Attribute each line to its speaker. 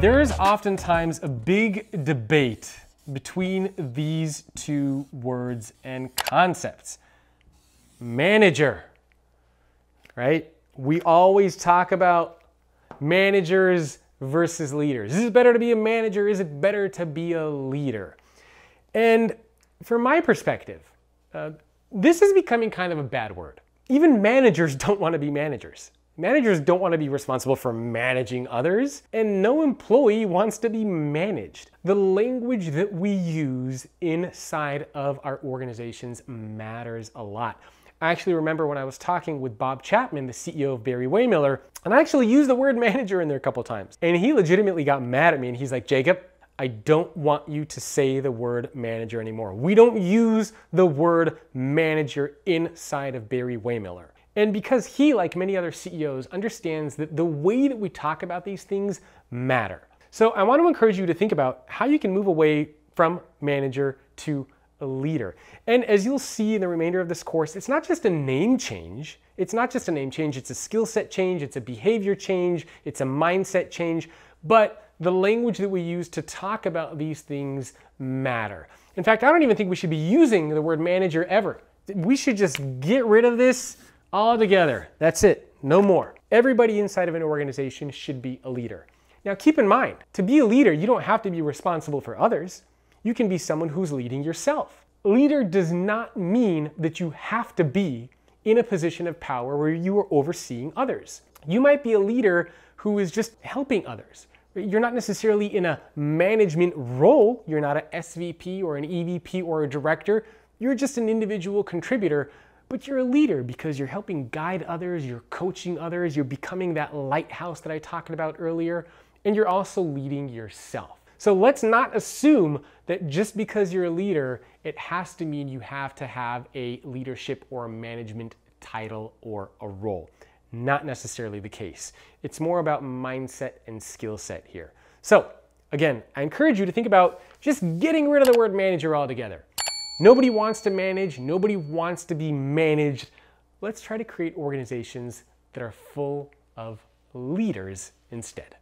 Speaker 1: There is oftentimes a big debate between these two words and concepts. Manager, right? We always talk about managers versus leaders. Is it better to be a manager? Is it better to be a leader? And from my perspective, uh, this is becoming kind of a bad word. Even managers don't want to be managers. Managers don't want to be responsible for managing others, and no employee wants to be managed. The language that we use inside of our organizations matters a lot. I actually remember when I was talking with Bob Chapman, the CEO of Barry-Wehmiller, and I actually used the word manager in there a couple times. And he legitimately got mad at me and he's like, Jacob, I don't want you to say the word manager anymore. We don't use the word manager inside of Barry-Wehmiller. And because he, like many other CEOs, understands that the way that we talk about these things matter. So I want to encourage you to think about how you can move away from manager to a leader. And as you'll see in the remainder of this course, it's not just a name change. It's not just a name change, it's a skill set change, it's a behavior change, it's a mindset change, but the language that we use to talk about these things matter. In fact, I don't even think we should be using the word manager ever. We should just get rid of this all together. That's it, no more. Everybody inside of an organization should be a leader. Now keep in mind, to be a leader, you don't have to be responsible for others. You can be someone who's leading yourself. Leader does not mean that you have to be in a position of power where you are overseeing others. You might be a leader who is just helping others. You're not necessarily in a management role. You're not an SVP or an EVP or a director. You're just an individual contributor but you're a leader because you're helping guide others, you're coaching others, you're becoming that lighthouse that I talked about earlier, and you're also leading yourself. So let's not assume that just because you're a leader, it has to mean you have to have a leadership or a management title or a role. Not necessarily the case. It's more about mindset and skill set here. So again, I encourage you to think about just getting rid of the word manager altogether. Nobody wants to manage, nobody wants to be managed. Let's try to create organizations that are full of leaders instead.